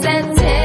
sensitive.